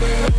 Burning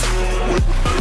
Yeah.